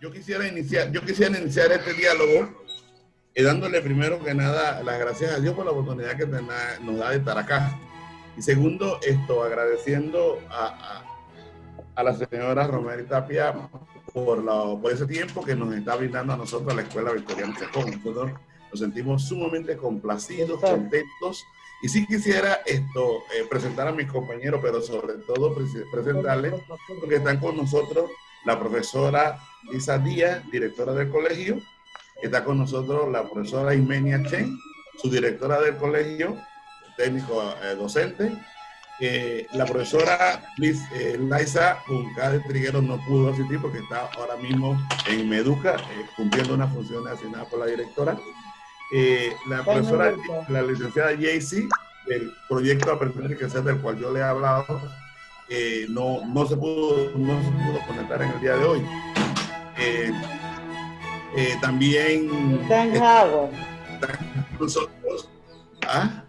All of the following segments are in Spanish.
yo quisiera iniciar, yo quisiera iniciar este diálogo eh, dándole primero que nada las gracias a Dios por la oportunidad que nos da de estar acá. Y segundo, esto, agradeciendo a, a, la señora Romero Tapia por, la, por ese tiempo que nos está brindando a nosotros la Escuela Victoriana Chacón. Nosotros nos sentimos sumamente complacidos, contentos. Y sí quisiera esto, eh, presentar a mis compañeros, pero sobre todo presentarles, porque están con nosotros la profesora Lisa Díaz, directora del colegio, Está con nosotros la profesora Imenia Chen, su directora del colegio, técnico eh, docente. Eh, la profesora Liz, eh, Laisa de Triguero no pudo asistir porque está ahora mismo en Meduca cumpliendo una función asignadas por la directora. la profesora, la licenciada Jaycee, del proyecto Aprender y Crecer del cual yo le he hablado, no, no, se pudo, no se pudo conectar en el día de hoy. Eh, también está con nosotros, ¿ah?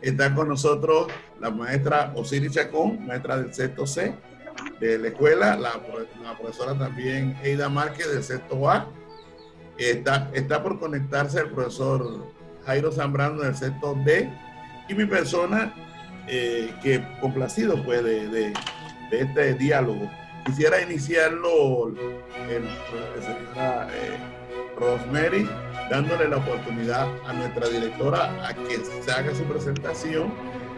está con nosotros la maestra Osiris Chacón, maestra del sexto C de la escuela, la, profesora también Eida Márquez del sexto A. Está, está por conectarse el profesor Jairo Zambrano del sexto D y mi persona eh, que complacido pues de, este diálogo. Quisiera iniciarlo, el, señora eh, Rosemary, dándole la oportunidad a nuestra directora a que se haga su presentación.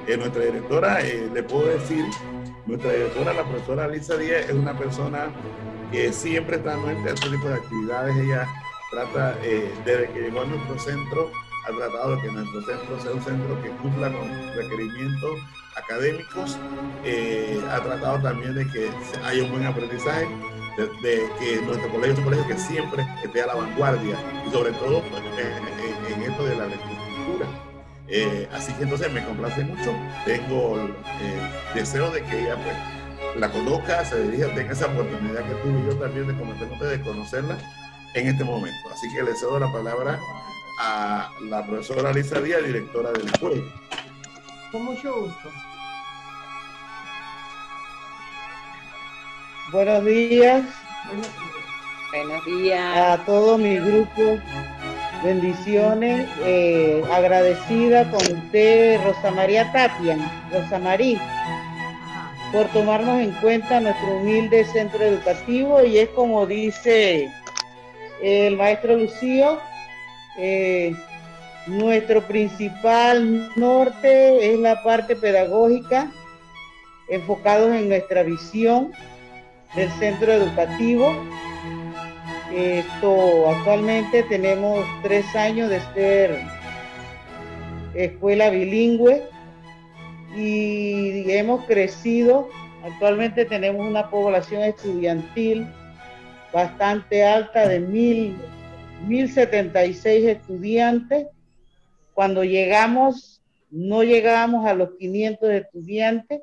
Eh, nuestra directora, eh, le puedo decir, nuestra directora, la profesora Lisa Díaz, es una persona que siempre está a este tipo de actividades. Ella trata, desde que llegó a nuestro centro, ha tratado de que nuestro centro sea un centro que cumpla con requerimientos académicos, eh, ha tratado también de que haya un buen aprendizaje, de, que nuestro colegio es un colegio que siempre esté a la vanguardia y sobre todo pues, en, esto de la lectura. Eh, así que entonces me complace mucho, tengo el eh, deseo de que ella pues la conozca, se dirija, tenga esa oportunidad que tuve yo también de de conocerla en este momento. Así que le cedo la palabra a la profesora Lisa Díaz, directora de la escuela. Con mucho gusto. Buenos días. Buenos días. A todo mi grupo. Bendiciones. Eh, agradecida con usted, Rosa María Tapia. Rosa María por tomarnos en cuenta nuestro humilde centro educativo y es como dice el maestro Lucío, eh, nuestro principal norte es la parte pedagógica, enfocados en nuestra visión del centro educativo. Actualmente tenemos tres años de ser escuela bilingüe y hemos crecido. Actualmente tenemos una población estudiantil bastante alta de mil, 1076 estudiantes cuando llegamos, no llegábamos a los 500 estudiantes,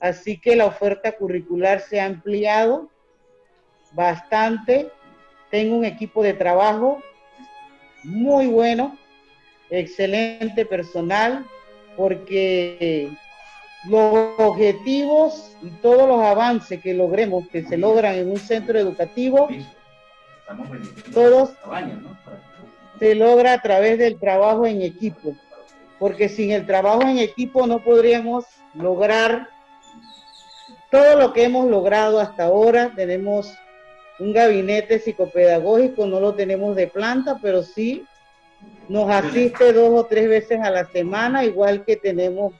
así que la oferta curricular se ha ampliado bastante. Tengo un equipo de trabajo muy bueno, excelente personal, porque los objetivos y todos los avances que logremos, que se logran en un centro educativo, todos se logra a través del trabajo en equipo, porque sin el trabajo en equipo no podríamos lograr todo lo que hemos logrado hasta ahora. Tenemos un gabinete psicopedagógico, no lo tenemos de planta, pero sí nos asiste dos o tres veces a la semana, igual que tenemos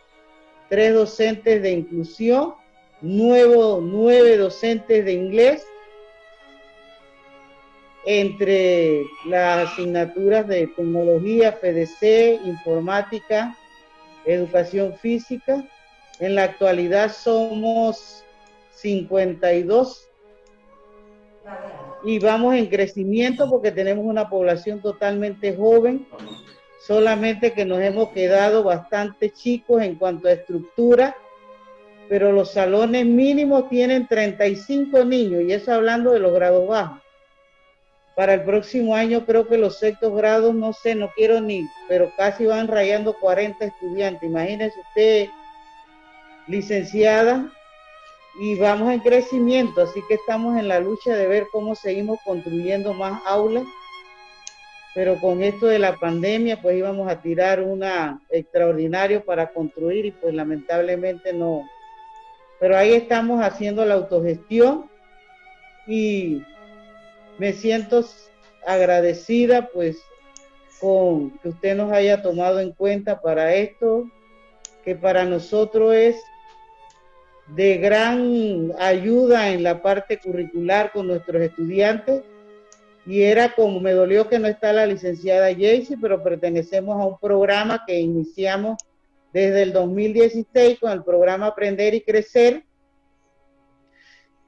tres docentes de inclusión, nuevo, nueve docentes de inglés entre las asignaturas de tecnología, FDC, informática, educación física. En la actualidad somos 52 y vamos en crecimiento porque tenemos una población totalmente joven, solamente que nos hemos quedado bastante chicos en cuanto a estructura, pero los salones mínimos tienen 35 niños y eso hablando de los grados bajos. Para el próximo año creo que los sextos grados, no sé, no quiero ni, pero casi van rayando 40 estudiantes. Imagínese usted, licenciada, y vamos en crecimiento, así que estamos en la lucha de ver cómo seguimos construyendo más aulas, pero con esto de la pandemia pues íbamos a tirar una extraordinario para construir y pues lamentablemente no, pero ahí estamos haciendo la autogestión y me siento agradecida pues con que usted nos haya tomado en cuenta para esto, que para nosotros es de gran ayuda en la parte curricular con nuestros estudiantes. Y era como me dolió que no está la licenciada Jaycee, pero pertenecemos a un programa que iniciamos desde el 2016 con el programa Aprender y Crecer,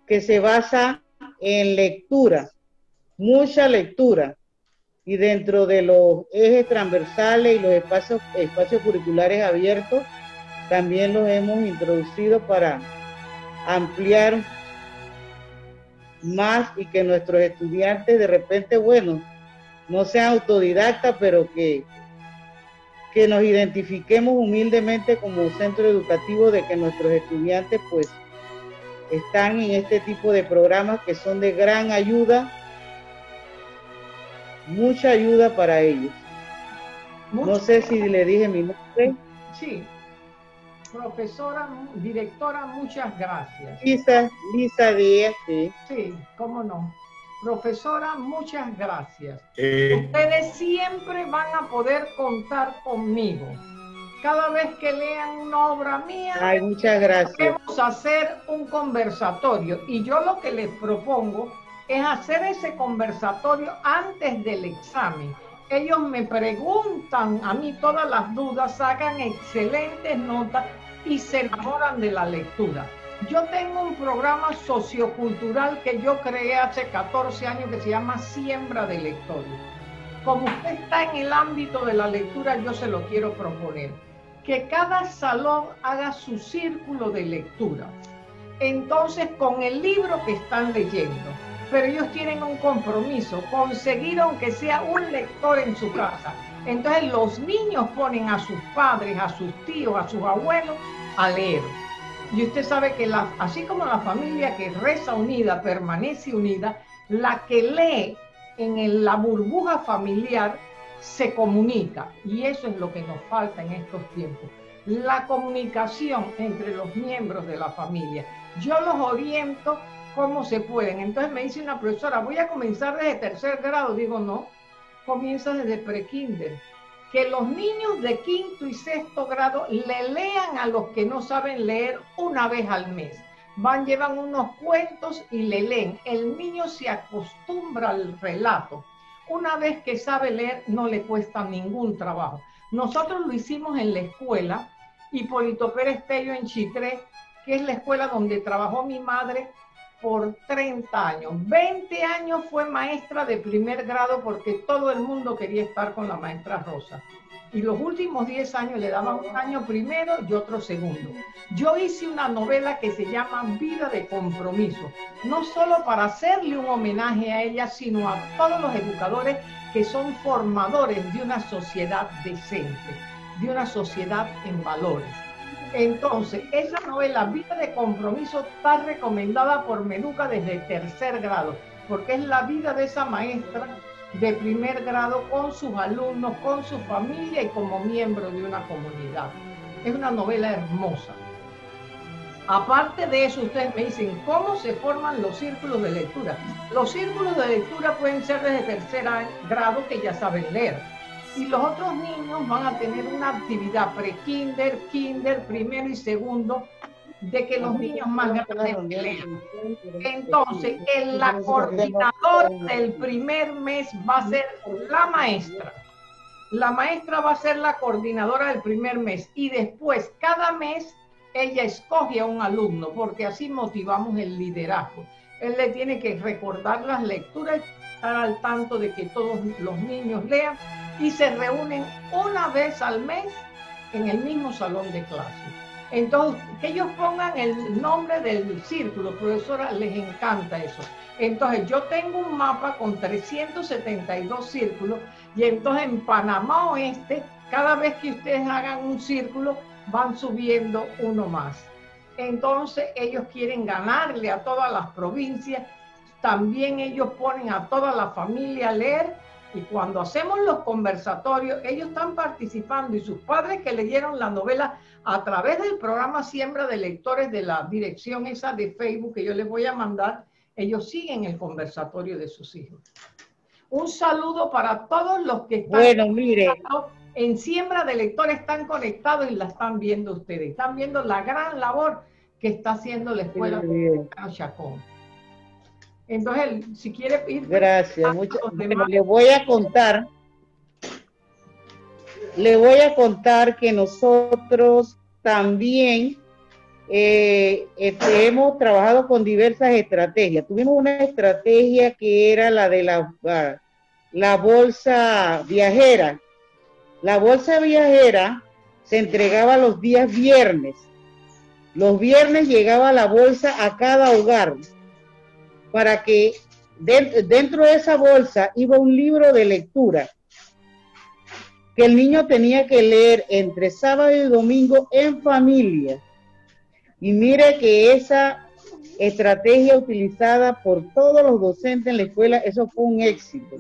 que se basa en lectura, mucha lectura. Y dentro de los ejes transversales y los espacios, espacios curriculares abiertos, también los hemos introducido para ampliar más y que nuestros estudiantes de repente, bueno, no sean autodidactas, pero que, que nos identifiquemos humildemente como centro educativo de que nuestros estudiantes pues están en este tipo de programas que son de gran ayuda, mucha ayuda para ellos. No sé si le dije mi nombre. Sí. Profesora, directora, muchas gracias. Lisa, Lisa Díaz, sí. Sí, cómo no. Profesora, muchas gracias. Eh. Ustedes siempre van a poder contar conmigo cada vez que lean una obra mía, Ay, muchas gracias. vamos a hacer un conversatorio. Y yo lo que les propongo es hacer ese conversatorio antes del examen. Ellos me preguntan a mí todas las dudas, sacan excelentes notas y se enamoran de la lectura. Yo tengo un programa sociocultural que yo creé hace 14 años que se llama Siembra de Lectores. Como usted está en el ámbito de la lectura, yo se lo quiero proponer que cada salón haga su círculo de lectura. Entonces, con el libro que están leyendo, pero ellos tienen un compromiso, conseguir aunque sea un lector en su casa. Entonces los niños ponen a sus padres, a sus tíos, a sus abuelos a leer. Y usted sabe que así como la familia que reza unida permanece unida, la que lee en la burbuja familiar se comunica y eso es lo que nos falta en estos tiempos. La comunicación entre los miembros de la familia. Yo los oriento cómo se pueden. Entonces me dice una profesora, voy a comenzar desde tercer grado. Digo, no, comienza desde prekinder. Que los niños de quinto y sexto grado le lean a los que no saben leer una vez al mes. Van, llevan unos cuentos y le leen. El niño se acostumbra al relato una vez que sabe leer, no le cuesta ningún trabajo. Nosotros lo hicimos en la escuela Hipólito Pérez Tello en Chitré, que es la escuela donde trabajó mi madre por 30 años. 20 años fue maestra de primer grado porque todo el mundo quería estar con la maestra Rosa y los últimos 10 años le daban un año primero y otro segundo. Yo hice una novela que se llama Vida de Compromiso, no solo para hacerle un homenaje a ella, sino a todos los educadores que son formadores de una sociedad decente, de una sociedad en valores. Entonces, esa novela, Vida de Compromiso, está recomendada por Meduca desde tercer grado, porque es la vida de esa maestra de primer grado con sus alumnos, con su familia y como miembro de una comunidad. Es una novela hermosa. Aparte de eso, ustedes me dicen, ¿cómo se forman los círculos de lectura? Los círculos de lectura pueden ser desde tercer grado que ya saben leer. Y los otros niños van a tener una actividad pre-kinder, kinder, primero y segundo, de que los niños más grandes lean. Entonces, el la coordinador del primer mes va a ser la maestra. La maestra va a ser la coordinadora del primer mes y después, cada mes, ella escoge a un alumno porque así motivamos el liderazgo. Él le tiene que recordar las lecturas, estar al tanto de que todos los niños lean y se reúnen una vez al mes en el mismo salón de clase. Entonces, que ellos pongan el nombre del círculo, profesora, les encanta eso. Entonces, yo tengo un mapa con 372 círculos y entonces en Panamá Oeste, cada vez que ustedes hagan un círculo, van subiendo uno más. entonces ellos quieren ganarle a todas las provincias, también ellos ponen a toda la familia a leer y cuando hacemos los conversatorios, ellos están participando y sus padres que leyeron la novela a través del programa Siembra de Lectores de la dirección esa de Facebook que yo les voy a mandar, ellos siguen el conversatorio de sus hijos. Un saludo para todos los que están bueno, mire. en Siembra de Lectores, están conectados y la están viendo ustedes. Están viendo la gran labor que está haciendo la escuela de Chacón. Entonces, si quiere ir... Gracias. Mucho, le voy a contar, le voy a contar que nosotros también eh, este, hemos trabajado con diversas estrategias. Tuvimos una estrategia que era la de la, la bolsa viajera. La bolsa viajera se entregaba los días viernes. Los viernes llegaba la bolsa a cada hogar para que dentro de esa bolsa iba un libro de lectura que el niño tenía que leer entre sábado y domingo en familia. Y mire que esa estrategia utilizada por todos los docentes en la escuela, eso fue un éxito.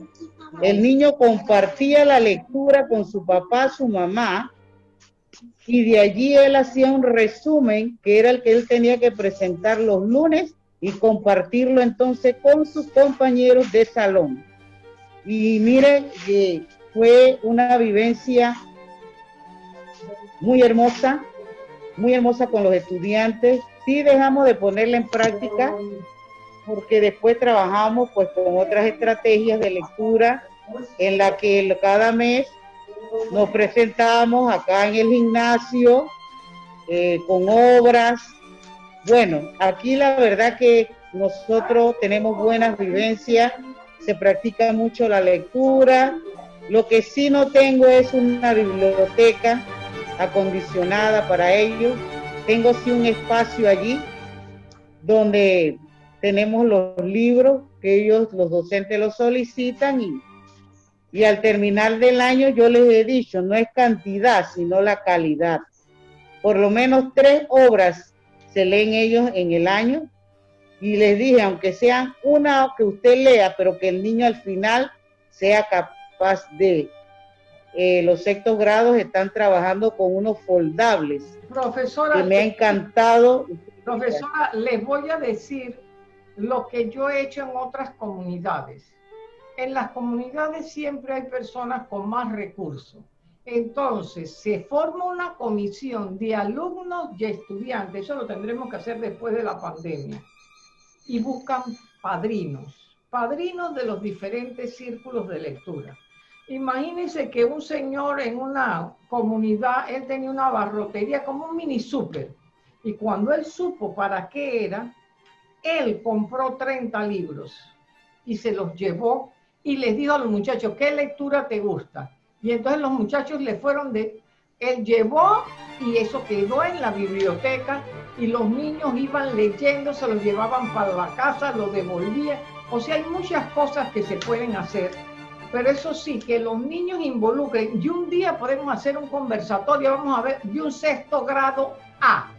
El niño compartía la lectura con su papá, su mamá, y de allí él hacía un resumen que era el que él tenía que presentar los lunes y compartirlo entonces con sus compañeros de salón. Y mire que fue una vivencia muy hermosa, muy hermosa con los estudiantes. Sí dejamos de ponerla en práctica porque después trabajamos pues con otras estrategias de lectura en la que cada mes nos presentamos acá en el gimnasio eh, con obras bueno, aquí la verdad que nosotros tenemos buenas vivencias, se practica mucho la lectura. Lo que sí no tengo es una biblioteca acondicionada para ellos. Tengo sí un espacio allí donde tenemos los libros que ellos, los docentes los solicitan y, y al terminar del año yo les he dicho, no es cantidad, sino la calidad. Por lo menos tres obras se leen ellos en el año. Y les dije, aunque sean una que usted lea, pero que el niño al final sea capaz de. Eh, los sextos grados están trabajando con unos foldables. Profesora. Que me ha encantado. Profesora, les voy a decir lo que yo he hecho en otras comunidades. En las comunidades siempre hay personas con más recursos entonces, se forma una comisión de alumnos y estudiantes, eso lo tendremos que hacer después de la pandemia, y buscan padrinos, padrinos de los diferentes círculos de lectura. Imagínense que un señor en una comunidad, él tenía una barrotería como un mini súper, y cuando él supo para qué era, él compró 30 libros y se los llevó y les dijo a los muchachos, ¿qué lectura te gusta? Y entonces los muchachos le fueron de, él llevó y eso quedó en la biblioteca y los niños iban leyendo, se lo llevaban para la casa, lo devolvían. O sea, hay muchas cosas que se pueden hacer, pero eso sí, que los niños involucren. Y un día podemos hacer un conversatorio, vamos a ver, de un sexto grado A.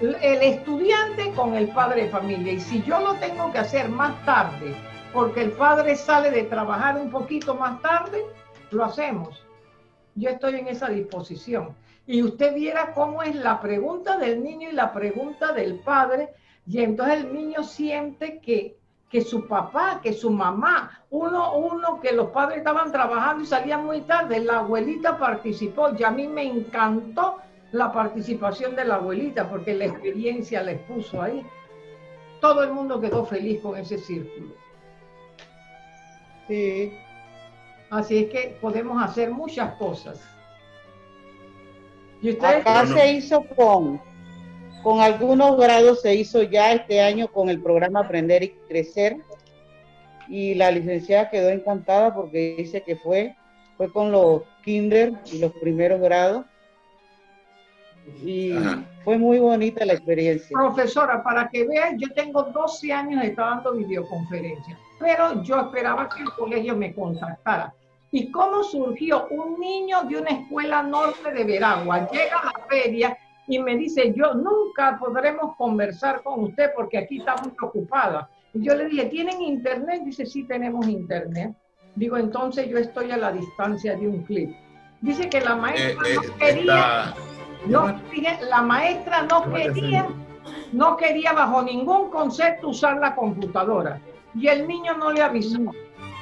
El estudiante con el padre de familia. Y si yo lo tengo que hacer más tarde, porque el padre sale de trabajar un poquito más tarde, lo hacemos. Yo estoy en esa disposición. Y usted viera cómo es la pregunta del niño y la pregunta del padre, y entonces el niño siente que, que su papá, que su mamá, uno, uno que los padres estaban trabajando y salían muy tarde, la abuelita participó, y a mí me encantó la participación de la abuelita, porque la experiencia la expuso ahí. Todo el mundo quedó feliz con ese círculo. Sí, Así es que podemos hacer muchas cosas. ¿Y Acá se hizo con, con algunos grados, se hizo ya este año con el programa Aprender y Crecer. Y la licenciada quedó encantada porque dice que fue, fue con los kinder y los primeros grados. Y fue muy bonita la experiencia. Profesora, para que vean, yo tengo 12 años de estar dando videoconferencias, pero yo esperaba que el colegio me contactara. ¿Y cómo surgió? Un niño de una escuela norte de Veragua llega a la feria y me dice, yo nunca podremos conversar con usted porque aquí estamos ocupadas. Y yo le dije, ¿tienen internet? Dice, sí, tenemos internet. Digo, entonces yo estoy a la distancia de un clip. Dice que la maestra eh, no eh, quería, no, la maestra no quería, no quería bajo ningún concepto usar la computadora. Y el niño no le avisó.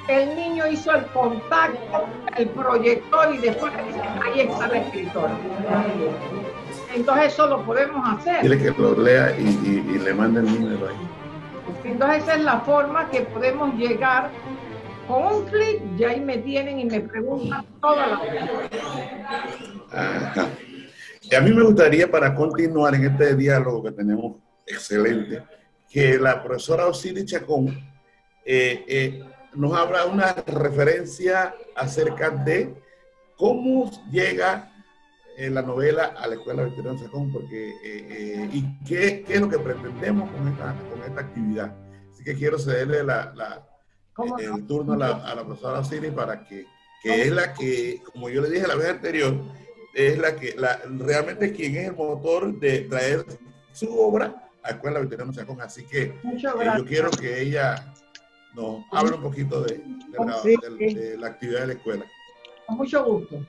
El niño hizo el contacto, el proyector y después dice, ahí está la escritora. Entonces eso lo podemos hacer. Dile que lo lea y, y, le mande el número ahí. Entonces esa es la forma que podemos llegar con un clic, ya ahí me tienen y me preguntan todas las Ajá. Y a mí me gustaría para continuar en este diálogo que tenemos excelente, que la profesora Osiris Chacón eh, eh, nos habla una referencia acerca de cómo llega eh, la novela a la Escuela Veterano Chacón, porque, y qué, qué, es lo que pretendemos con esta, con esta actividad. Así que quiero cederle la, la el turno a la, a la profesora Osiris para que, que es la que, como yo le dije la vez anterior, es la que la, realmente quien es el motor de traer su obra a Escuela Veterano Chacón. Así que eh, yo quiero que ella nos hable un poquito de, de, la, actividad de la escuela. Con mucho gusto.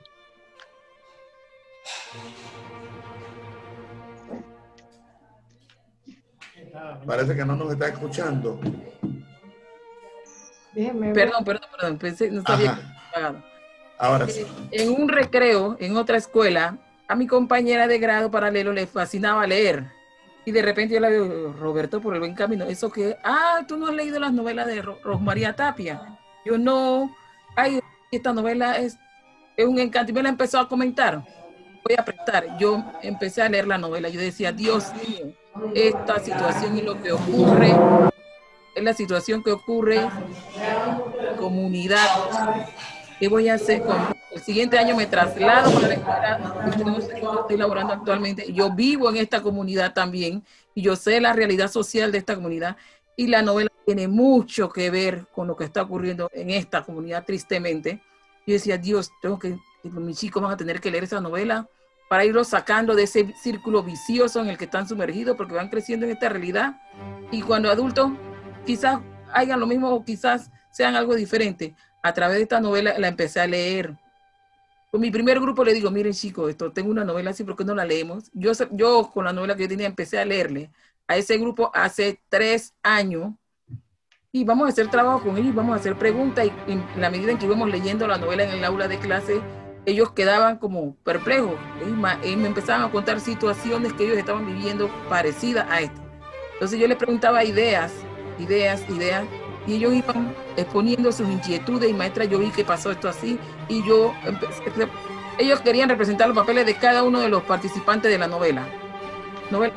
Parece que no nos está escuchando. Perdón, perdón, perdón, pensé, no sabía Ahora sí. En un recreo, en otra escuela, a mi compañera de grado paralelo le fascinaba leer. Y de repente yo la veo, Roberto, por el buen camino. ¿Eso que Ah, tú no has leído las novelas de Rosmaría Tapia. Yo no. Ay, esta novela es, es un encanto. Me la empezó a comentar. Voy a prestar. Yo empecé a leer la novela. Yo decía, Dios mío, esta situación y lo que ocurre es la situación que ocurre en comunidad. ¿Qué voy a hacer con el siguiente año me traslado para la escuela estoy laborando actualmente. Yo vivo en esta comunidad también y yo sé la realidad social de esta comunidad y la novela tiene mucho que ver con lo que está ocurriendo en esta comunidad tristemente. Yo decía, Dios, tengo que, mis chicos van a tener que leer esa novela para irlos sacando de ese círculo vicioso en el que están sumergidos porque van creciendo en esta realidad y cuando adultos quizás hagan lo mismo o quizás sean algo diferente. A través de esta novela la empecé a leer. Con mi primer grupo le digo, miren chicos, esto tengo una novela así, ¿por qué no la leemos? Yo, yo con la novela que yo tenía empecé a leerle a ese grupo hace tres años y vamos a hacer trabajo con ellos, vamos a hacer preguntas y en la medida en que íbamos leyendo la novela en el aula de clase, ellos quedaban como perplejos y me empezaban a contar situaciones que ellos estaban viviendo parecidas a esta. Entonces yo les preguntaba ideas ideas, ideas, y ellos iban exponiendo sus inquietudes y maestra, yo vi que pasó esto así y yo ellos querían representar los papeles de cada uno de los participantes de la novela.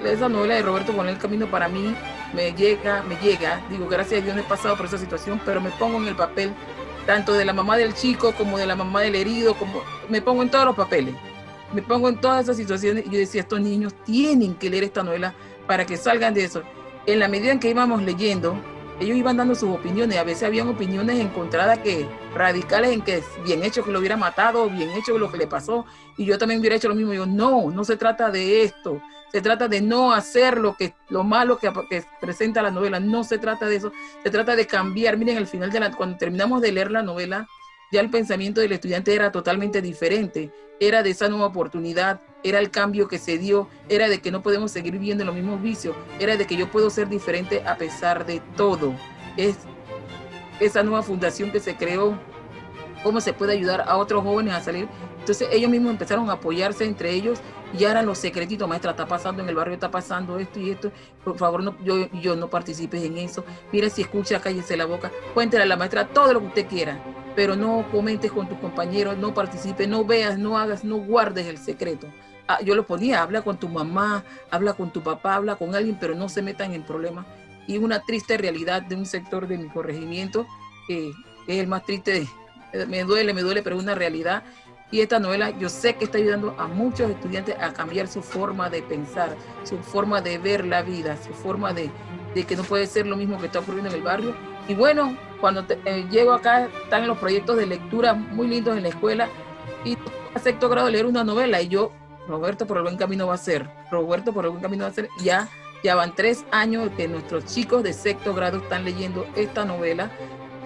esa novela de Roberto con el camino para mí me llega, me llega, digo, gracias a Dios no he pasado por esa situación, pero me pongo en el papel tanto de la mamá del chico como de la mamá del herido, como me pongo en todos los papeles, me pongo en todas esas situaciones y yo decía, estos niños tienen que leer esta novela para que salgan de eso. En la medida en que íbamos leyendo, ellos iban dando sus opiniones. A veces habían opiniones encontradas que radicales en que bien hecho que lo hubiera matado, bien hecho lo que le pasó, y yo también hubiera hecho lo mismo. Yo, no, no se trata de esto. Se trata de no hacer lo que lo malo que, presenta la novela. No se trata de eso. Se trata de cambiar. Miren, al final de la, cuando terminamos de leer la novela, ya el pensamiento del estudiante era totalmente diferente. Era de esa nueva oportunidad, era el cambio que se dio, era de que no podemos seguir viviendo los mismos vicios, era de que yo puedo ser diferente a pesar de todo. Es esa nueva fundación que se creó, cómo se puede ayudar a otros jóvenes a salir. Entonces ellos mismos empezaron a apoyarse entre ellos y ahora los secretitos, maestra, está pasando en el barrio, está pasando esto y esto, por favor, no, yo, yo no participes en eso. Mire, si escucha, cállese la boca, cuéntele a la maestra todo lo que usted quiera, pero no comentes con tus compañeros, no participes, no veas, no hagas, no guardes el secreto. Ah, yo lo ponía, habla con tu mamá, habla con tu papá, habla con alguien, pero no se metan en problemas. Y una triste realidad de un sector de mi corregimiento, que es el más triste, me duele, me duele, pero es una realidad. Y esta novela yo sé que está ayudando a muchos estudiantes a cambiar su forma de pensar, su forma de ver la vida, su forma de, de que no puede ser lo mismo que está ocurriendo en el barrio. Y bueno, cuando eh, llego acá están los proyectos de lectura muy lindos en la escuela y a sexto grado leer una novela. Y yo Roberto por el buen camino va a ser, Roberto por el buen camino va a ser, ya, ya van tres años que nuestros chicos de sexto grado están leyendo esta novela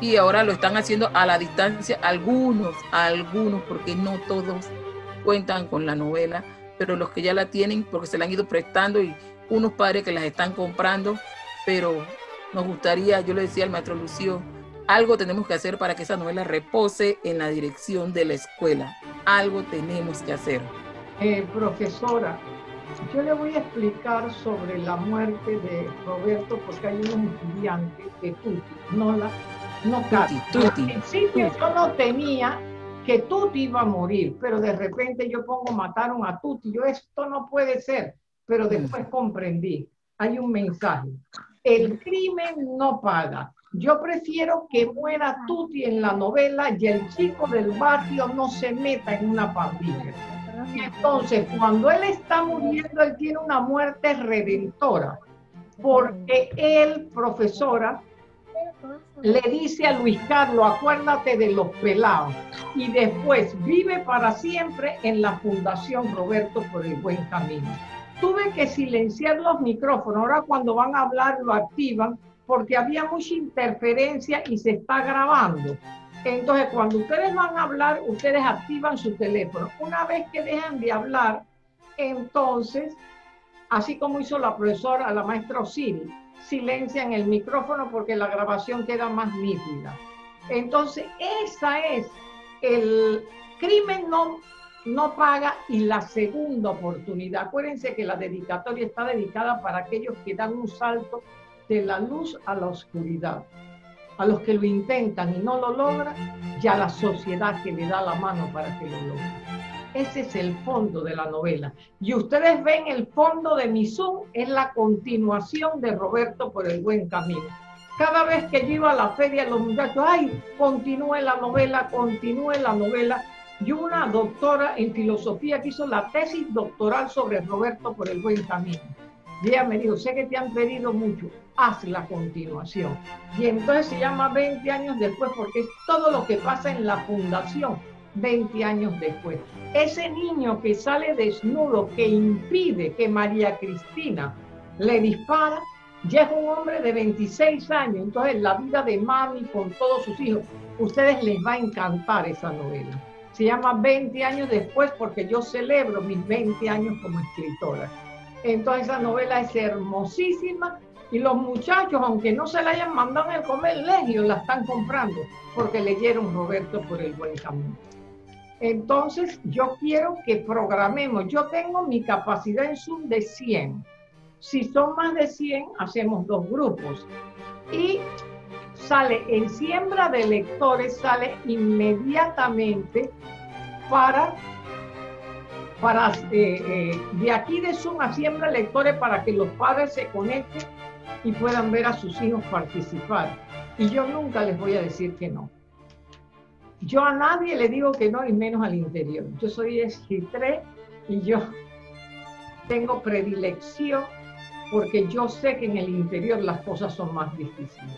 y ahora lo están haciendo a la distancia, algunos, algunos, porque no todos cuentan con la novela, pero los que ya la tienen, porque se la han ido prestando y unos padres que las están comprando, pero nos gustaría, yo le decía al maestro Lucio, algo tenemos que hacer para que esa novela repose en la dirección de la escuela. Algo tenemos que hacer. Eh, profesora, yo le voy a explicar sobre la muerte de Roberto porque hay unos estudiantes de Tuti, no la, no Tuti, Tuti. En principio yo no tenía que Tuti iba a morir, pero de repente yo pongo mataron a Tuti, yo esto no puede ser, pero después comprendí, hay un mensaje, el crimen no paga, yo prefiero que muera Tuti en la novela y el chico del barrio no se meta en una pandilla. entonces, cuando él está muriendo, él tiene una muerte redentora, porque él, profesora, le dice a Luis Carlos, acuérdate de los pelados, y después vive para siempre en la Fundación Roberto por el Buen Camino. Tuve que silenciar los micrófonos, ahora cuando van a hablar lo activan porque había mucha interferencia y se está grabando. Entonces, cuando ustedes van a hablar, ustedes activan su teléfono. Una vez que dejan de hablar, entonces, así como hizo la profesora, la maestra Osiri, silencian el micrófono porque la grabación queda más nítida. Entonces, esa es el crimen no, no paga y la segunda oportunidad. Acuérdense que la dedicatoria está dedicada para aquellos que dan un salto de la luz a la oscuridad. A los que lo intentan y no lo logran, ya la sociedad que le da la mano para que lo logren. Ese es el fondo de la novela. Y ustedes ven el fondo de mi Zoom, es la continuación de Roberto por el buen camino. Cada vez que yo iba a la feria, los muchachos, ay, continúe la novela, continúe la novela. Y una doctora en filosofía que hizo la tesis doctoral sobre Roberto por el buen camino. Dijo, sé que te han pedido mucho, haz la continuación. Y entonces se llama 20 años después porque es todo lo que pasa en la fundación 20 años después. Ese niño que sale desnudo, que impide que María Cristina le dispara, ya es un hombre de 26 años. Entonces la vida de mami con todos sus hijos, ustedes les va a encantar esa novela. Se llama 20 años después porque yo celebro mis 20 años como escritora. Entonces esa novela es hermosísima y los muchachos, aunque no se la hayan mandado en el colegio, la están comprando porque leyeron Roberto por el buen camino. Entonces, yo quiero que programemos. Yo tengo mi capacidad en Zoom de 100. Si son más de 100, hacemos dos grupos. Y sale en siembra de lectores, sale inmediatamente para, para eh, eh, de aquí de Zoom a siembra de lectores para que los padres se conecten y puedan ver a sus hijos participar. Y yo nunca les voy a decir que no. Yo a nadie le digo que no, y menos al interior. Yo soy escritré y yo tengo predilección porque yo sé que en el interior las cosas son más difíciles.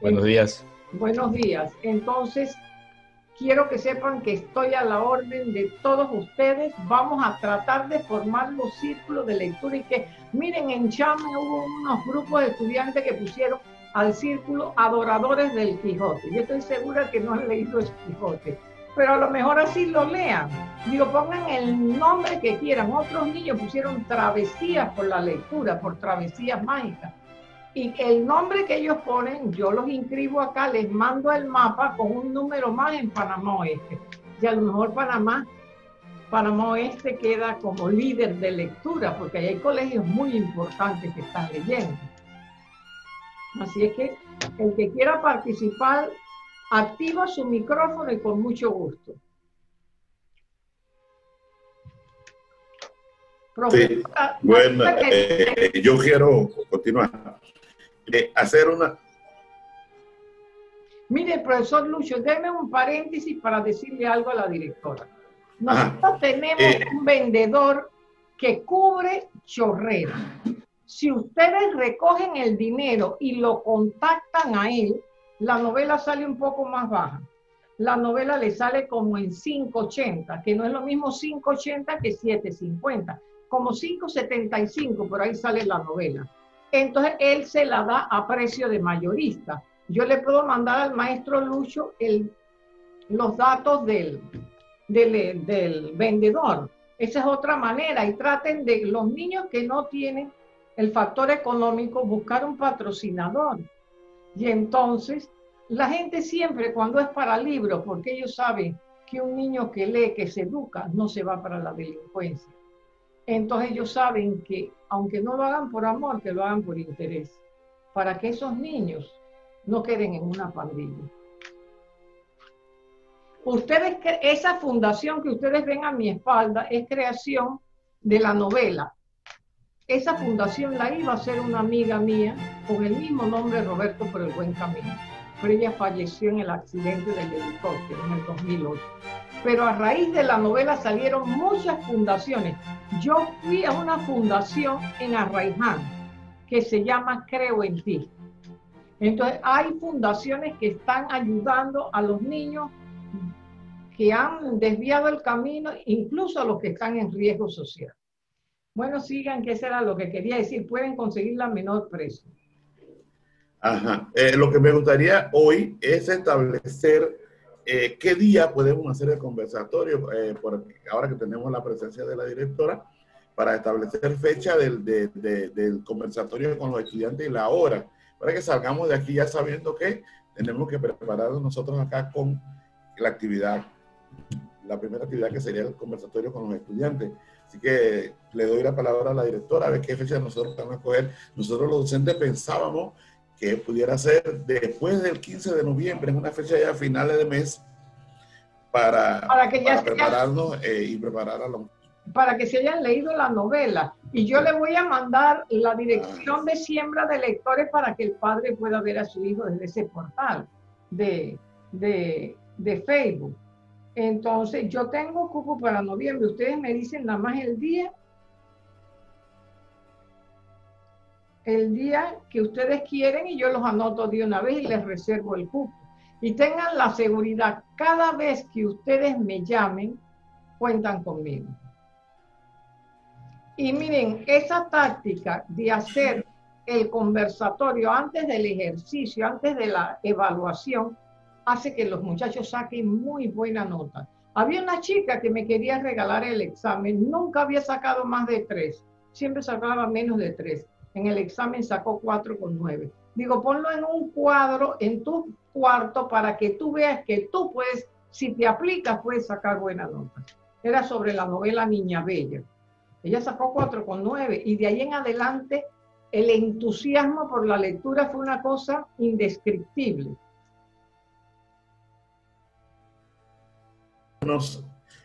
Buenos días. Buenos días. Entonces, quiero que sepan que estoy a la orden de todos ustedes. Vamos a tratar de formar los círculos de lectura y que, miren, en Chame hubo unos grupos de estudiantes que pusieron al círculo adoradores del Quijote. Yo estoy segura que no han leído el Quijote, pero a lo mejor así lo lean. Digo, pongan el nombre que quieran. Otros niños pusieron travesías por la lectura, por travesías mágicas. Y el nombre que ellos ponen, yo los inscribo acá, les mando el mapa con un número más en Panamá Oeste. Y a lo mejor Panamá, Panamá Oeste queda como líder de lectura, porque hay colegios muy importantes que están leyendo. Así es que el que quiera participar, activa su micrófono y con mucho gusto. bueno, eh, yo quiero continuar hacer una... Mire, profesor Lucio, déme un paréntesis para decirle algo a la directora. Nosotros tenemos eh. un vendedor que cubre chorrera. Si ustedes recogen el dinero y lo contactan a él, la novela sale un poco más baja. la novela le sale como en 5.80, que no es lo mismo 5.80 que 7.50, como 5.75, por ahí sale la novela. Entonces él se la da a precio de mayorista. Yo le puedo mandar al maestro Lucho los datos del, del vendedor. Esa es otra manera. Y traten de los niños que no tienen el factor económico, buscar un patrocinador. Y entonces la gente siempre cuando es para libros, porque ellos saben que un niño que lee, que se educa, no se va para la delincuencia. Entonces ellos saben que aunque no lo hagan por amor, que lo hagan por interés, para que esos niños no queden en una pandilla. Ustedes, esa fundación que ustedes ven a mi espalda es creación de la novela. Esa fundación la iba a hacer una amiga mía con el mismo nombre Roberto por el buen camino pero ella falleció en el accidente del helicóptero en el 2008. Pero a raíz de la novela salieron muchas fundaciones. Yo fui a una fundación en Arraiján que se llama Creo en ti. Entonces hay fundaciones que están ayudando a los niños que han desviado el camino, incluso a los que están en riesgo social. Bueno, sigan, que era lo que quería decir. Pueden conseguir la menor precio. Ajá. Eh, lo que me gustaría hoy es establecer eh, qué día podemos hacer el conversatorio, eh, ahora que tenemos la presencia de la directora, para establecer fecha del, del conversatorio con los estudiantes y la hora, para que salgamos de aquí ya sabiendo que tenemos que prepararnos nosotros acá con la actividad, la primera actividad que sería el conversatorio con los estudiantes. Así que le doy la palabra a la directora a ver qué fecha nosotros vamos a escoger. Nosotros los docentes pensábamos que pudiera ser después del 15 de noviembre, en una fecha ya finales de mes, para, para, que ya prepararnos eh, y preparar a los... Para que se hayan leído la novela. Y yo le voy a mandar la dirección de siembra de lectores para que el padre pueda ver a su hijo desde ese portal de, de, de Facebook. Entonces, yo tengo cupo para noviembre. Ustedes me dicen nada más el día el día que ustedes quieren y yo los anoto de una vez y les reservo el cupo. Y tengan la seguridad, cada vez que ustedes me llamen, cuentan conmigo. Y miren, esa táctica de hacer el conversatorio antes del ejercicio, antes de la evaluación, hace que los muchachos saquen muy buena nota. Había una chica que me quería regalar el examen, nunca había sacado más de tres, siempre sacaba menos de tres en el examen sacó 4,9. Digo, ponlo en un cuadro en tu cuarto para que tú veas que tú puedes, si te aplicas, puedes sacar buena nota. Era sobre la novela Niña Bella. Ella sacó 4,9 y de ahí en adelante el entusiasmo por la lectura fue una cosa indescriptible.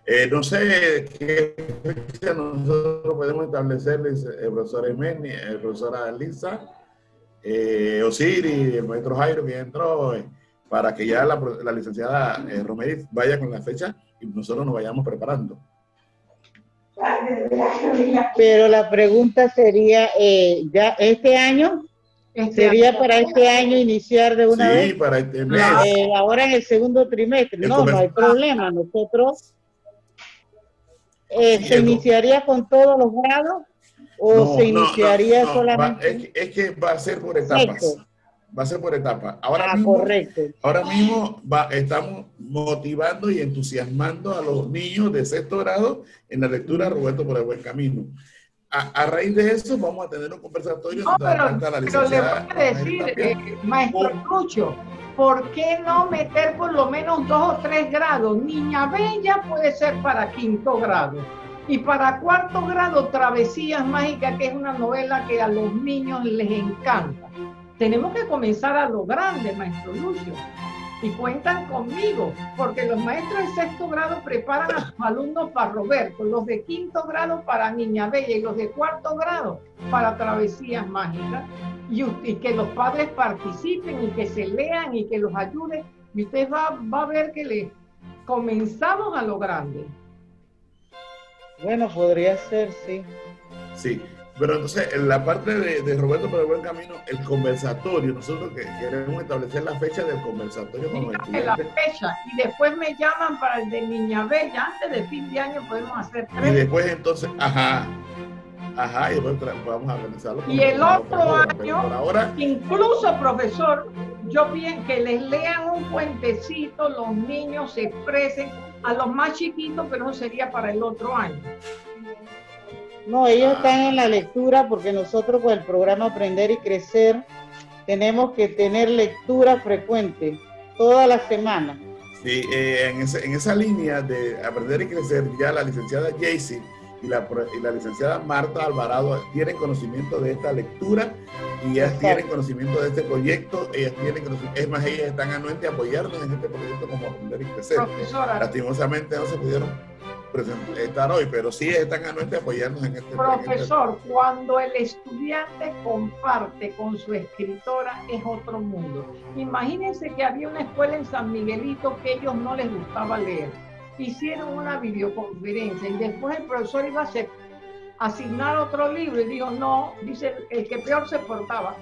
Eh, no sé qué nosotros podemos establecer, el profesor Emeni, el profesor Lisa, eh, Osiri, el maestro Jairo que entró, eh, para que ya la, licenciada eh, vaya con la fecha y nosotros nos vayamos preparando. Pero la pregunta sería, ¿ya este año? Este ¿Sería para este año iniciar de una vez? Sí, para este mes. ahora en el segundo trimestre. no, no hay problema. Nosotros eh, ¿Se iniciaría con todos los grados o se iniciaría solamente? es, que, va a ser por etapas. Va a ser por etapas. Ahora ah, mismo, correcto. Ahora mismo estamos motivando y entusiasmando a los niños de sexto grado en la lectura Roberto por el buen camino. A, raíz de eso vamos a tener un conversatorio. No, pero, la pero le voy a decir, eh, maestro Lucho, ¿por qué no meter por lo menos dos o tres grados? Niña Bella puede ser para quinto grado. Y para cuarto grado, Travesías Mágicas, que es una novela que a los niños les encanta. Tenemos que comenzar a lo grande, maestro Lucio. Y cuentan conmigo, porque los maestros de sexto grado preparan a sus alumnos para Roberto, los de quinto grado para Niña Bella y los de cuarto grado para Travesías Mágicas y, que los padres participen y que se lean y que los ayuden. Y usted va, va a ver que le comenzamos a lo grande. Bueno, podría ser, sí. Sí. Pero entonces, en la parte de, Roberto por el buen camino, el conversatorio, nosotros que queremos establecer la fecha del conversatorio con los La fecha, y después me llaman para el de Niña Bella, antes de fin de año podemos hacer tres. Y después entonces, ajá, ajá, y después vamos a organizarlo. Y el otro año, ahora, incluso profesor, yo pienso que les lean un puentecito, los niños se expresen, a los más chiquitos, pero no sería para el otro año. No, ellos están en la lectura porque nosotros con el programa Aprender y Crecer tenemos que tener lectura frecuente toda la semana. Sí, eh, en, en, esa línea de Aprender y Crecer, ya la licenciada Jaycee y la, y la licenciada Marta Alvarado tienen conocimiento de esta lectura y ellas tienen conocimiento de este proyecto, ellas tienen es más, ellas están anuentes a apoyarnos en este proyecto como Aprender y Crecer. Lastimosamente no se pudieron estar hoy, pero sí están anuentes apoyarnos en este Profesor, cuando el estudiante comparte con su escritora es otro mundo. Imagínense que había una escuela en San Miguelito que ellos no les gustaba leer. Hicieron una videoconferencia y después el profesor iba a asignar otro libro y dijo, no, dice el que peor se portaba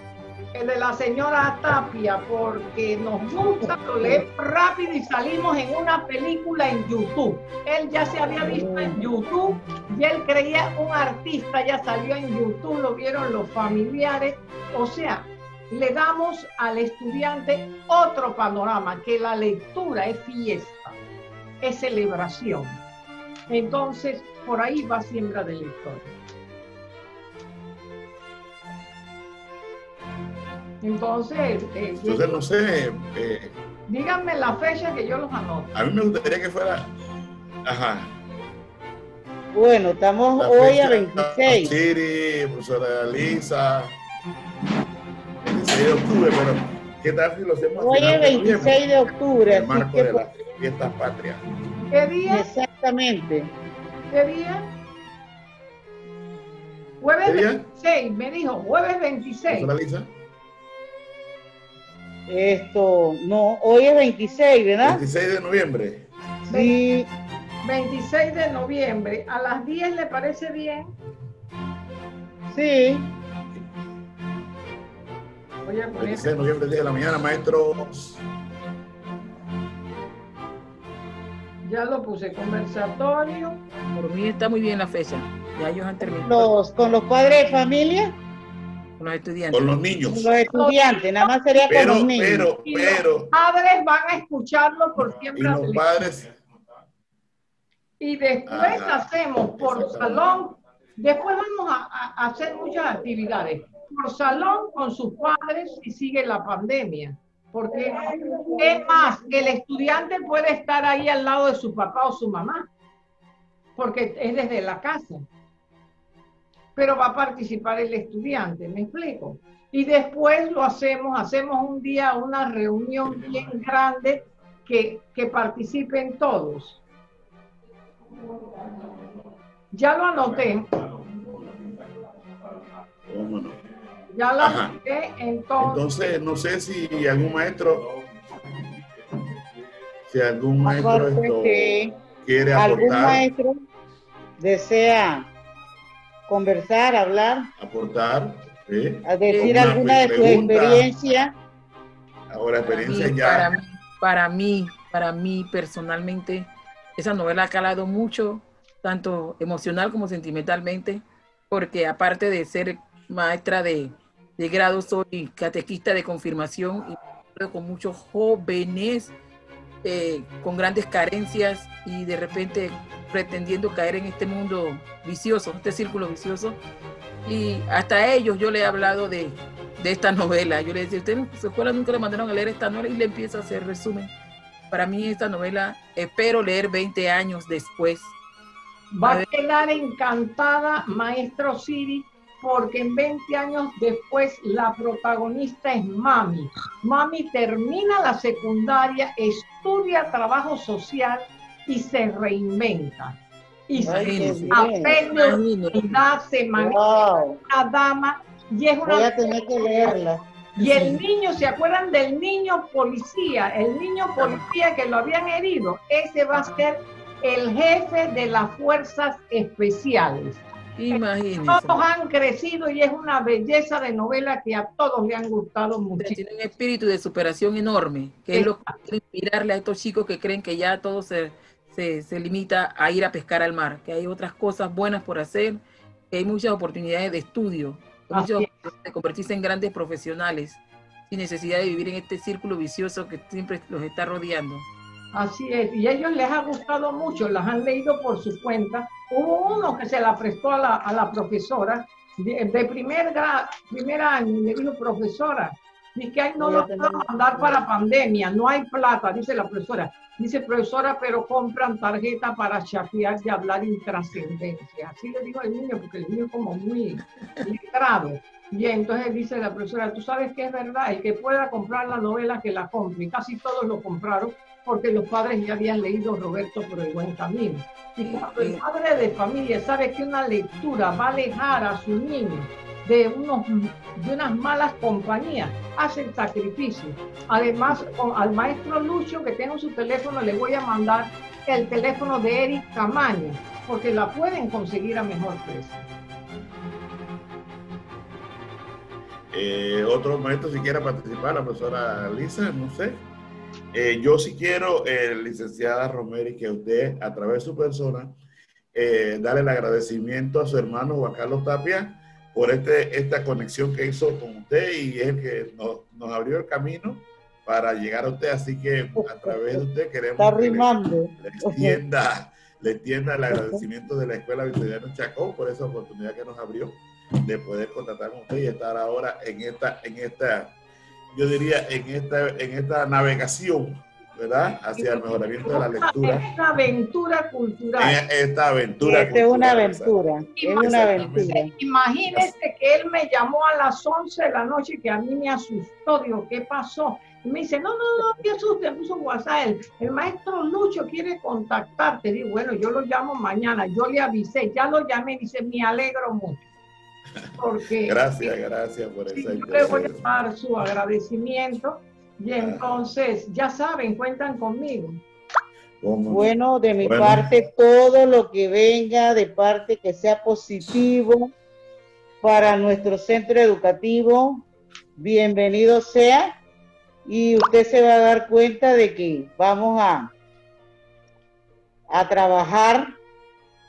el de la señora Tapia, porque nos gusta, lo leemos rápido y salimos en una película en YouTube. Él ya se había visto en YouTube y él creía un artista, ya salió en YouTube, lo vieron los familiares. O sea, le damos al estudiante otro panorama, que la lectura es fiesta, es celebración. Entonces, por ahí va siembra de lectores. Entonces, eh, entonces no sé. Eh, díganme la fecha que yo los anoto. A mí me gustaría que fuera. Ajá. Bueno, estamos hoy a 26. Siri, profesora Lisa. 26 de octubre, pero ¿qué tal si lo hacemos? Hoy es 26 de octubre. El marco de las fiestas patrias. ¿Qué día? Exactamente. ¿Qué día? Jueves 26, me dijo, jueves 26. ¿Profesora Lisa? Esto, no, hoy es 26, ¿verdad? 26 de noviembre. Sí. 26 de noviembre, ¿a las 10 le parece bien? Sí. Voy a 26 de noviembre, 10 de la mañana, maestros. Ya lo puse, conversatorio. Por mí está muy bien la fecha. Ya ellos han terminado. Los, ¿Con los padres de familia? Con los estudiantes. Con los niños. Con los estudiantes, nada más sería pero, con los niños. Pero, pero. Los padres van a escucharlo por siempre. Y los padres. Y después hacemos por salón, después vamos a, hacer muchas actividades. Por salón con sus padres y sigue la pandemia. Porque es más, el estudiante puede estar ahí al lado de su papá o su mamá, porque es desde la casa pero va a participar el estudiante, ¿me explico? Y después lo hacemos, hacemos un día una reunión bien grande que, que participen todos. Ya lo anoté. Ya lo anoté, entonces. Entonces, no sé si algún maestro, si algún maestro esto quiere aportar. Algún maestro desea conversar, hablar. Aportar. A decir alguna de sus experiencias. Ahora, experiencia ya. Para mí, para mí, para mí personalmente, esa novela ha calado mucho, tanto emocional como sentimentalmente, porque aparte de ser maestra de, de grado, soy catequista de confirmación y con muchos jóvenes eh, con grandes carencias y de repente pretendiendo caer en este mundo vicioso, este círculo vicioso. Y hasta ellos yo le he hablado de, de esta novela. Yo le decía, usted en su escuela nunca le mandaron a leer esta novela y le empiezo a hacer resumen. Para mí esta novela espero leer 20 años después. Va a quedar encantada, maestro Siri, porque en 20 años después la protagonista es Mami. Mami termina la secundaria, estudia trabajo social y se reinventa. Y se aprende se maneja una dama y es una... Voy a tener que leerla. Y el niño, ¿se acuerdan del niño policía? El niño policía que lo habían herido, ese va a ser el jefe de las fuerzas especiales Imagínense. Todos han crecido y es una belleza de novela que a todos le han gustado mucho. Tiene un espíritu de superación enorme, que es lo que quiere inspirarle a estos chicos que creen que ya todo se, se, limita a ir a pescar al mar, que hay otras cosas buenas por hacer, que hay muchas oportunidades de estudio, de convertirse en grandes profesionales, sin necesidad de vivir en este círculo vicioso que siempre los está rodeando. Así es, y a ellos les ha gustado mucho, las han leído por su cuenta. Hubo uno que se la prestó a la, a la profesora de, primer, grado, primer año y le dijo, profesora, dice que no lo puedo mandar para pandemia, no hay plata, dice la profesora. Dice, profesora, pero compran tarjeta para chatear y hablar intrascendencia. Así le digo al niño, porque el niño es como muy letrado. Y entonces dice la profesora, tú sabes que es verdad, el que pueda comprar la novela, que la compre. Y casi todos lo compraron porque los padres ya habían leído Roberto por el buen camino. Y cuando el padre de familia sabe que una lectura va a alejar a su niño de, unos, de unas malas compañías, hace el sacrificio. Además, al maestro Lucho, que tengo su teléfono, le voy a mandar el teléfono de Eric Camaño, porque la pueden conseguir a mejor precio. Eh, otro maestro si quiera participar, la profesora Lisa, no sé. Eh, yo sí quiero, eh, licenciada Romeri, que usted, a través de su persona, eh, darle el agradecimiento a su hermano Juan Carlos Tapia por este, esta conexión que hizo con usted y es el que nos, nos abrió el camino para llegar a usted. Así que a través de usted queremos que le, extienda, le extienda el agradecimiento de la Escuela Victoriano Chacón por esa oportunidad que nos abrió de poder contactar con usted y estar ahora en esta, en esta yo diría, en esta, en esta navegación, ¿verdad? Hacia el mejoramiento de la lectura. Esta aventura cultural. Esta aventura Es una aventura. Es una aventura. Imagínese que él me llamó a las 11 de la noche que a mí me asustó. Digo, ¿qué pasó? Y me dice, no, no, no, te asustes, puso WhatsApp. El, el maestro Lucho quiere contactarte. Digo, bueno, yo lo llamo mañana. Yo le avisé, ya lo llamé. Dice, me alegro mucho. Porque gracias, gracias por esa Yo le voy a dar su agradecimiento y entonces, ya saben, cuentan conmigo. Bueno, de mi parte, todo lo que venga de parte que sea positivo para nuestro centro educativo, bienvenido sea. Y usted se va a dar cuenta de que vamos a, a trabajar,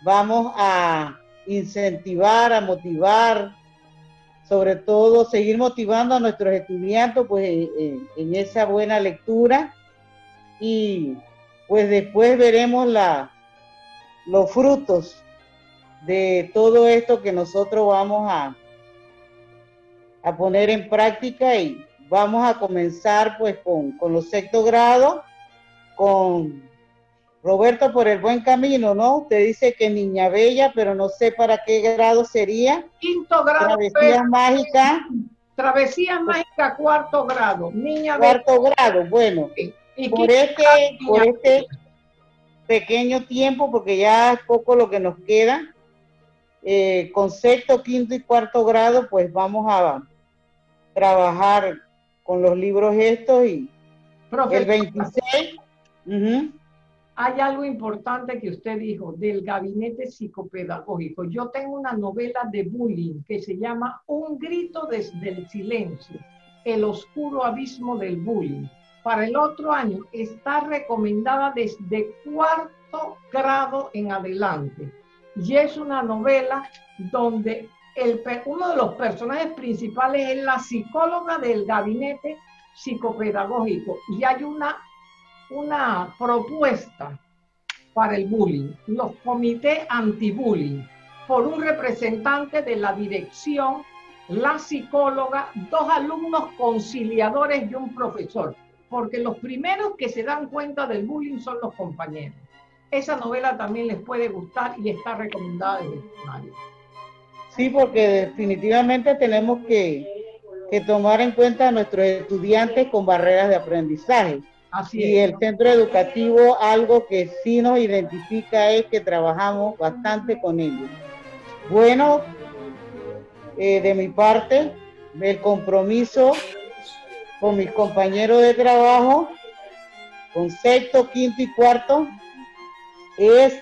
vamos a incentivar, a motivar, sobre todo seguir motivando a nuestros estudiantes pues en, esa buena lectura. Y pues después veremos la, los frutos de todo esto que nosotros vamos a, a poner en práctica y vamos a comenzar pues con, con los sexto grado, con Roberto, por el buen camino, ¿no? Usted dice que Niña Bella, pero no sé para qué grado sería. Quinto grado. Travesía mágica. Travesía mágica, cuarto grado. Niña Cuarto grado, bueno. por, este, por este pequeño tiempo, porque ya es poco lo que nos queda, eh, con sexto, quinto y cuarto grado, pues vamos a trabajar con los libros estos y el 26 hay algo importante que usted dijo del gabinete psicopedagógico. Yo tengo una novela de bullying que se llama Un grito desde el silencio, el oscuro abismo del bullying. Para el otro año está recomendada desde cuarto grado en adelante. Y es una novela donde uno de los personajes principales es la psicóloga del gabinete psicopedagógico y hay una una propuesta para el bullying, los comités anti-bullying, por un representante de la dirección, la psicóloga, dos alumnos conciliadores y un profesor, porque los primeros que se dan cuenta del bullying son los compañeros. Esa novela también les puede gustar y está recomendada desde el Sí, porque definitivamente tenemos que, que tomar en cuenta a nuestros estudiantes con barreras de aprendizaje y el centro educativo, algo que sí nos identifica es que trabajamos bastante con ellos. Bueno, eh, de mi parte, el compromiso con mis compañeros de trabajo, con sexto, quinto y cuarto, es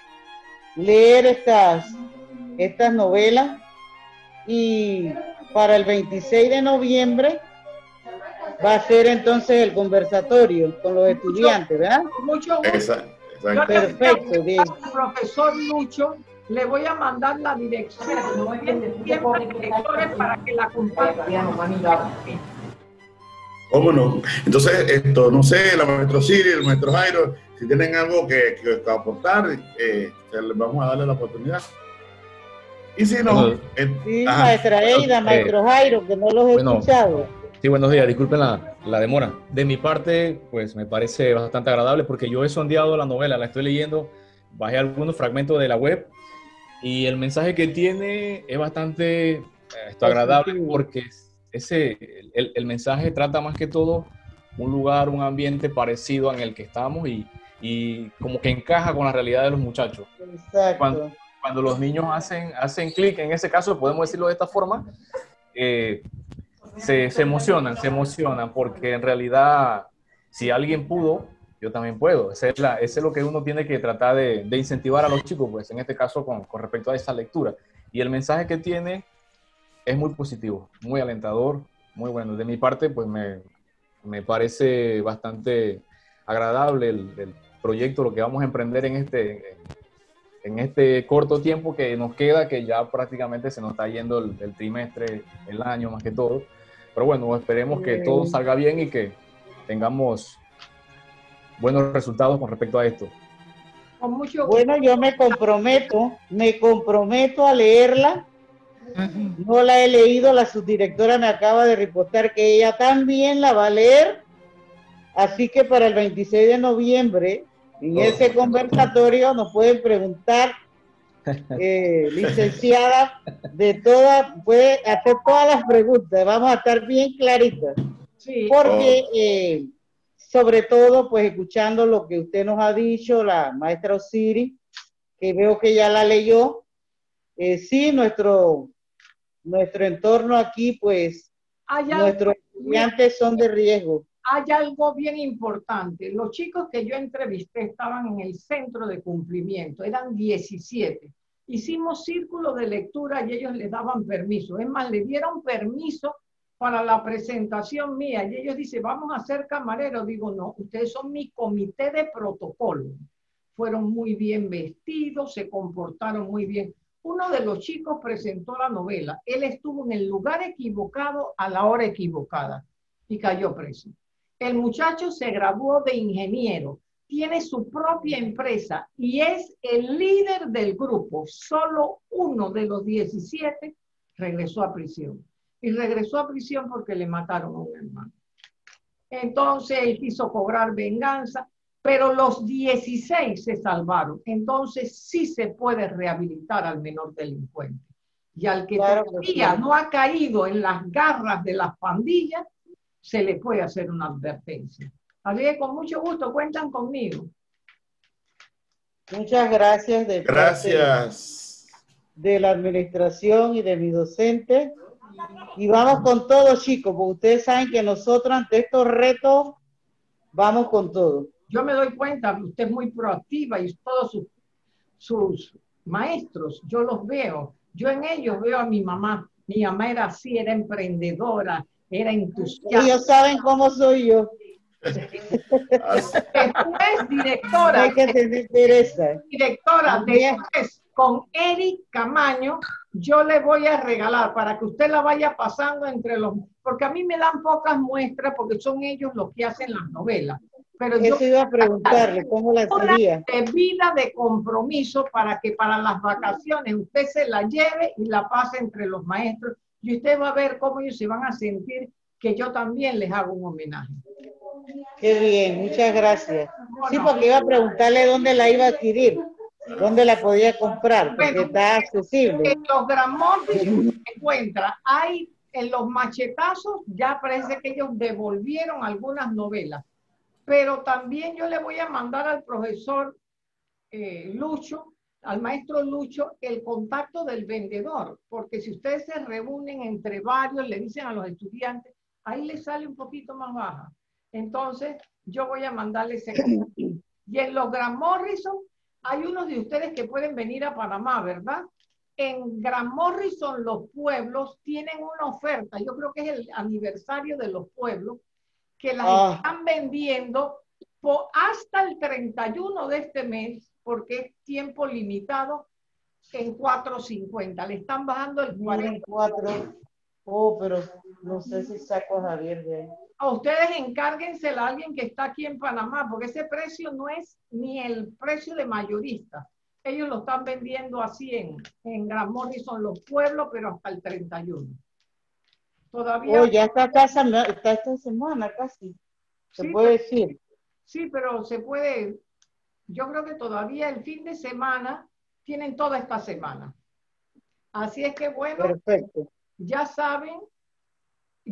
leer estas, estas novelas y para el 26 de noviembre va a ser entonces el conversatorio con los estudiantes, ¿verdad? Mucho Exacto. Perfecto, bien. Profesor Lucho, le voy a mandar la dirección para que la compartan. ¿Cómo no? Entonces, esto, no sé, la maestro Siri, el maestro Jairo, si tienen algo que, que aportar, eh, les vamos a darle la oportunidad. Y si no, sí, maestra Eida, maestro Jairo, que no los he escuchado. Sí, buenos días, disculpen la, la, demora. De mi parte, pues me parece bastante agradable porque yo he sondeado la novela, la estoy leyendo, bajé algunos fragmentos de la web y el mensaje que tiene es bastante eh, esto, agradable porque ese, el, el, mensaje trata más que todo un lugar, un ambiente parecido en el que estamos y, y como que encaja con la realidad de los muchachos. Exacto. Cuando, cuando los niños hacen, hacen clic, en ese caso, podemos decirlo de esta forma, eh, se, emocionan, se emocionan, porque en realidad, si alguien pudo, yo también puedo. Ese es, lo que uno tiene que tratar de, incentivar a los chicos, pues en este caso con, con, respecto a esa lectura. Y el mensaje que tiene es muy positivo, muy alentador, muy bueno. De mi parte, pues me, me parece bastante agradable el, proyecto, lo que vamos a emprender en este, en este corto tiempo que nos queda, que ya prácticamente se nos está yendo el trimestre, el año más que todo. Pero bueno, esperemos que todo salga bien y que tengamos buenos resultados con respecto a esto. Bueno, yo me comprometo, me comprometo a leerla. No la he leído, la subdirectora me acaba de reportar que ella también la va a leer. Así que para el 26 de noviembre, en oh. ese conversatorio, nos pueden preguntar eh, licenciada, de todas, puede hacer todas las preguntas, vamos a estar bien claritas. Porque, oh. eh, sobre todo, pues escuchando lo que usted nos ha dicho, la maestra Osiri, que veo que ya la leyó, eh, sí, nuestro, nuestro entorno aquí, pues, nuestros estudiantes son de riesgo. Hay algo bien importante. Los chicos que yo entrevisté estaban en el centro de cumplimiento, eran 17 hicimos círculo de lectura y ellos les daban permiso. Es más, le dieron permiso para la presentación mía y ellos dicen, vamos a ser camareros. Digo, no, ustedes son mi comité de protocolo. Fueron muy bien vestidos, se comportaron muy bien. Uno de los chicos presentó la novela. Él estuvo en el lugar equivocado a la hora equivocada y cayó preso. El muchacho se graduó de ingeniero tiene su propia empresa y es el líder del grupo. Solo uno de los 17 regresó a prisión. Y regresó a prisión porque le mataron a un hermano. Entonces él quiso cobrar venganza, pero los 16 se salvaron. Entonces sí se puede rehabilitar al menor delincuente. Y al que todavía no ha caído en las garras de las pandillas, se le puede hacer una advertencia. Así que con mucho gusto cuentan conmigo. Muchas gracias de gracias de la administración y de mi docente. Y vamos con todo, chicos, porque ustedes saben que nosotros ante estos retos vamos con todo. Yo me doy cuenta, usted es muy proactiva y todos sus, sus maestros, yo los veo. Yo en ellos veo a mi mamá. Mi mamá era así, era emprendedora, era entusiasta. Ellos saben cómo soy yo. Después, directora. Hay que Directora, después con Eric Camaño, yo le voy a regalar para que usted la vaya pasando entre los. Porque a mí me dan pocas muestras porque son ellos los que hacen las novelas. Pero yo iba a preguntarle cómo la sería. De vida de compromiso para que para las vacaciones usted se la lleve y la pase entre los maestros y usted va a ver cómo ellos se van a sentir que yo también les hago un homenaje. Qué bien, muchas gracias. Sí, porque iba a preguntarle dónde la iba a adquirir, dónde la podía comprar, porque está accesible. En los Gramontes se encuentra, hay en los machetazos, ya parece que ellos devolvieron algunas novelas, pero también yo le voy a mandar al profesor eh, Lucho, al maestro Lucho, el contacto del vendedor, porque si ustedes se reúnen entre varios, le dicen a los estudiantes, ahí les sale un poquito más baja. Entonces, yo voy a mandarles ese. Y en los Gran Morrison, hay unos de ustedes que pueden venir a Panamá, ¿verdad? en Gran Morrison los pueblos tienen una oferta, yo creo que es el aniversario de los pueblos, que las ah. están vendiendo por hasta el 31 de este mes, porque es tiempo limitado, en 4.50. Le están bajando el 44. Oh, pero no sé si saco a Javier de ahí. A ustedes encárguense a alguien que está aquí en Panamá, porque ese precio no es ni el precio de mayorista. Ellos lo están vendiendo así en, en Gran Morrison, los pueblos, pero hasta el 31. Todavía. Oh, ya está, casa, está esta semana casi. Se puede decir. Sí, pero se puede. Yo creo que todavía el fin de semana tienen toda esta semana. Así es que bueno, Perfecto. ya saben,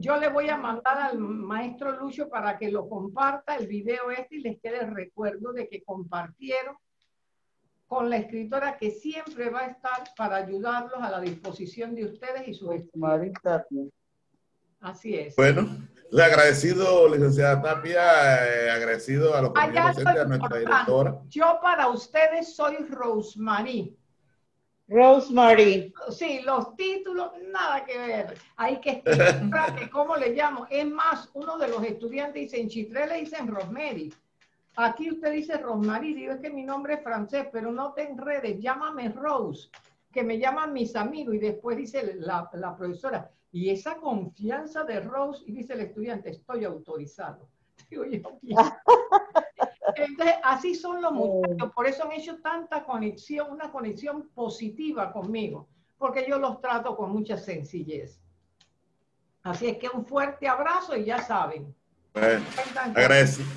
yo le voy a mandar al maestro Lucho para que lo comparta el video este y les quede el recuerdo de que compartieron con la escritora que siempre va a estar para ayudarlos a la disposición de ustedes y sus Marita. Así es. Bueno, le agradecido, licenciada Tapia, eh, agradecido a los presentes, a nuestra directora. Yo para ustedes soy Rosemary. Rosemary. Sí, los títulos, nada que ver. Hay que escribir, ¿cómo le llamo? Es más, uno de los estudiantes dice, en Chitré le dicen Rosemary. Aquí usted dice Rosemary, digo es que mi nombre es francés, pero no te enredes, llámame Rose, que me llaman mis amigos. Y después dice la, la profesora, y esa confianza de Rose, y dice el estudiante, estoy autorizado. Digo yo, Entonces, así son los muchachos, por eso han hecho tanta conexión, una conexión positiva conmigo, porque yo los trato con mucha sencillez. Así es que un fuerte abrazo y ya saben. Bueno, agradecido,